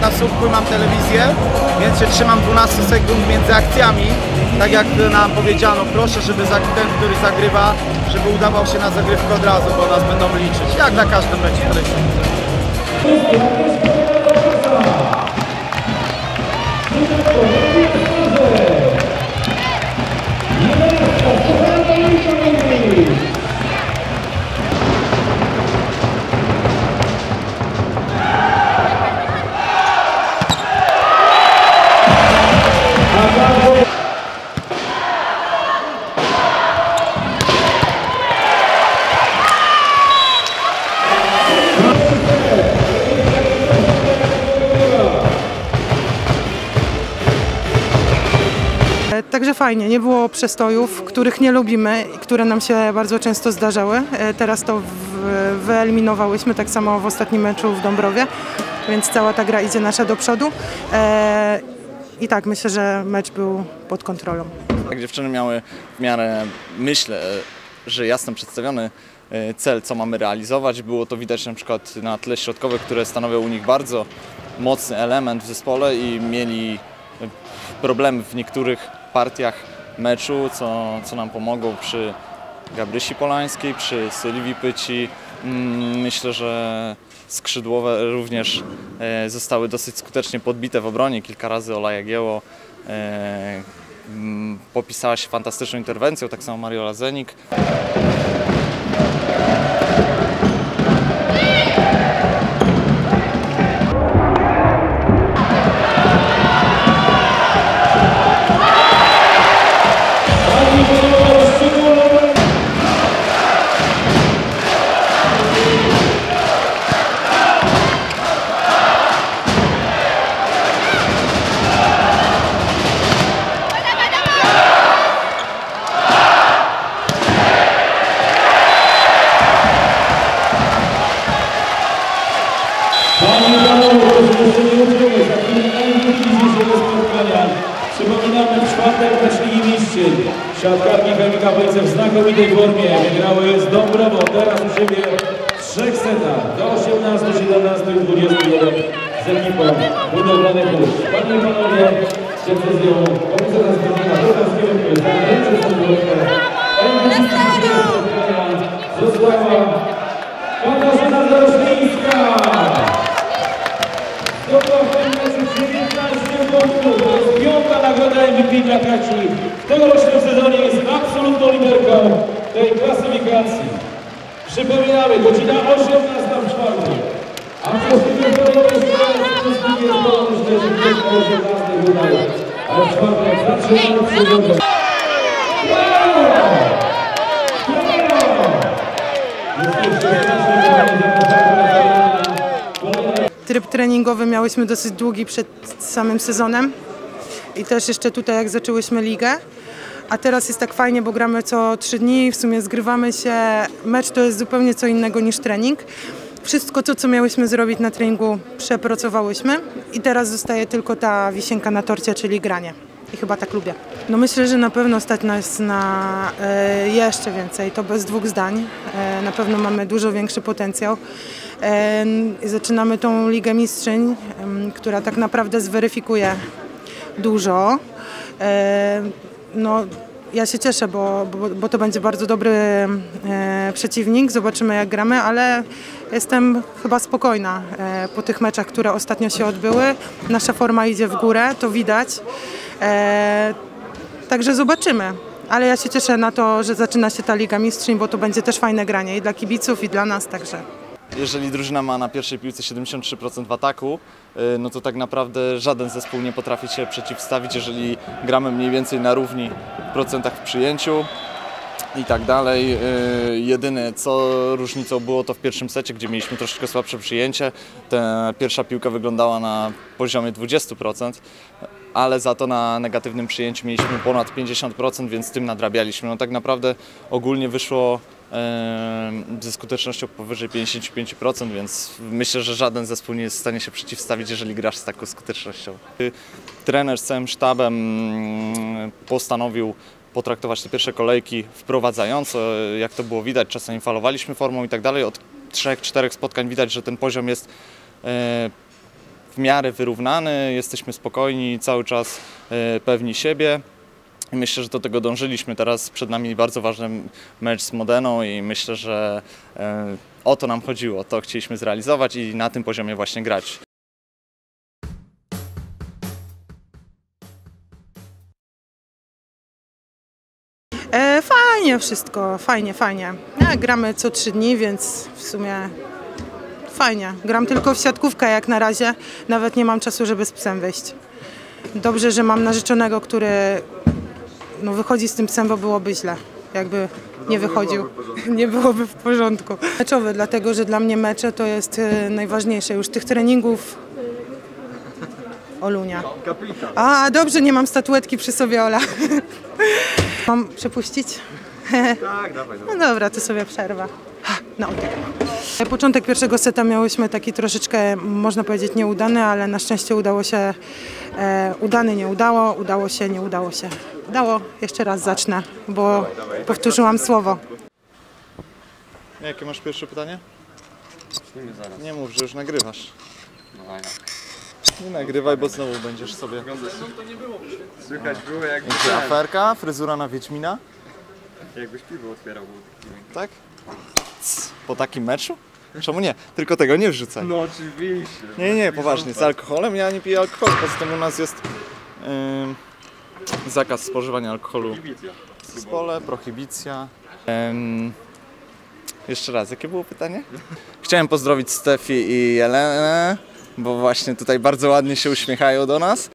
na słupku i mam telewizję, więc się trzymam 12 sekund między akcjami. Tak jak nam powiedziano, proszę, żeby ten, który zagrywa, żeby udawał się na zagrywkę od razu, bo nas będą liczyć. Jak na każdym meczu w Także fajnie, nie było przestojów, których nie lubimy i które nam się bardzo często zdarzały. E, Teraz to wyeliminowałyśmy, tak samo w ostatnim meczu w Dąbrowie, więc cała ta gra idzie nasza do przodu. E, I tak, myślę, że mecz był pod kontrolą. Tak, dziewczyny miały w miarę, myślę, że jasno przedstawiony e, cel, co mamy realizować. Było to widać na przykład na tle środkowych, które stanowią u nich bardzo mocny element w zespole i mieli problemy w niektórych partiach meczu, co, co nam pomogło przy Gabrysi Polańskiej, przy Sylwii Pyci. Mm, Myślę, że skrzydłowe również e, zostały dosyć skutecznie podbite w obronie. Kilka razy Ola Jagieło e, mm, popisała się fantastyczną interwencją, tak samo Mariola Zenik. Jeszcze nie uciekać, za chwilę MVP dzisiejszego spotkania. Przypominamy w czwartek mecz Ligi Mistrzów. Siatkarki Chemika Pejce w znakomitej formie wygrały z Dąbrową, teraz u siebie w trzech setach do 18, 17 i 21 z ekipą Budowlany Plus. Panie i Panowie, z decyzją komisarza Skierunku jest najlepszy sędziowkę MVP dzisiejszego spotkania Zosława 19 punktów. To jest piąta nagroda MVP dla Kaci. W tegorocznym sezonie jest absolutną liderką tej klasyfikacji. Przypominamy, godzina 18 w czwartek. A chwilę kolejny strzelec przez drugie strony, myślę, że gdzieś o 18 udaje. Ale w czwartek! Jesteście Tryb treningowy miałyśmy dosyć długi przed samym sezonem i też jeszcze tutaj jak zaczęłyśmy ligę. A teraz jest tak fajnie, bo gramy co trzy dni, w sumie zgrywamy się. Mecz to jest zupełnie co innego niż trening. Wszystko to, co miałyśmy zrobić na treningu, przepracowałyśmy i teraz zostaje tylko ta wisienka na torcie, czyli granie. I chyba tak lubię. No myślę, że na pewno stać nas na e, jeszcze więcej, to bez dwóch zdań. E, na pewno mamy dużo większy potencjał. E, zaczynamy tą Ligę Mistrzyń, która tak naprawdę zweryfikuje dużo. E, no, ja się cieszę, bo, bo, bo to będzie bardzo dobry e, przeciwnik. Zobaczymy jak gramy, ale jestem chyba spokojna e, po tych meczach, które ostatnio się odbyły. Nasza forma idzie w górę, to widać. E, także zobaczymy. Ale ja się cieszę na to, że zaczyna się ta Liga Mistrzyń, bo to będzie też fajne granie i dla kibiców, i dla nas, także. Jeżeli drużyna ma na pierwszej piłce 73% w ataku, y, no to tak naprawdę żaden zespół nie potrafi się przeciwstawić, jeżeli gramy mniej więcej na równi w procentach w przyjęciu i tak dalej. Y, Jedyne co różnicą było to w pierwszym secie, gdzie mieliśmy troszeczkę słabsze przyjęcie. Ta pierwsza piłka wyglądała na poziomie 20%, ale za to na negatywnym przyjęciu mieliśmy ponad 50%, więc tym nadrabialiśmy. No tak naprawdę ogólnie wyszło ze skutecznością powyżej 55%, więc myślę, że żaden zespół nie jest w stanie się przeciwstawić, jeżeli grasz z taką skutecznością. Trener z całym sztabem mm, postanowił potraktować te pierwsze kolejki wprowadzająco, jak to było widać, czasami falowaliśmy formą i tak dalej. Od trzech, czterech spotkań widać, że ten poziom jest e, w miarę wyrównany, jesteśmy spokojni, cały czas e, pewni siebie. Myślę, że do tego dążyliśmy. Teraz przed nami bardzo ważny mecz z Modeną i myślę, że e, o to nam chodziło, to chcieliśmy zrealizować i na tym poziomie właśnie grać. E, fajnie wszystko, fajnie, fajnie. Ja, gramy co trzy dni, więc w sumie fajnie. Gram tylko w siatkówkę jak na razie. Nawet nie mam czasu, żeby z psem wyjść. Dobrze, że mam narzeczonego, który no, wychodzi z tym psem, bo byłoby źle. Jakby nie wychodził, nie byłoby w porządku. Meczowy, dlatego że dla mnie mecze to jest e, najważniejsze. Już tych treningów Olunia. A, dobrze, nie mam statuetki przy sobie, Ola. Mam przepuścić? Tak, dawaj, No dobra, to sobie przerwa. Na oddech. Początek pierwszego seta miałyśmy taki troszeczkę, można powiedzieć, nieudany, ale na szczęście udało się, e, udany nie udało, udało się, nie udało się. Udało, jeszcze raz zacznę, bo powtórzyłam słowo. Jakie masz pierwsze pytanie? Nie mów, że już nagrywasz. Nie nagrywaj, bo znowu będziesz sobie... Słychać było jak, Jakie aferka? Fryzura na Wiedźmina? jakbyś piwo otwierał. Tak? Po takim meczu? Czemu nie? Tylko tego nie wrzucaj. No oczywiście. Nie, nie, poważnie, z alkoholem ja nie piję alkoholu, poza tym u nas jest ym, zakaz spożywania alkoholu w zespole, prohibicja. Ym, jeszcze raz, jakie było pytanie? Chciałem pozdrowić Stefi i Jelenę, bo właśnie tutaj bardzo ładnie się uśmiechają do nas.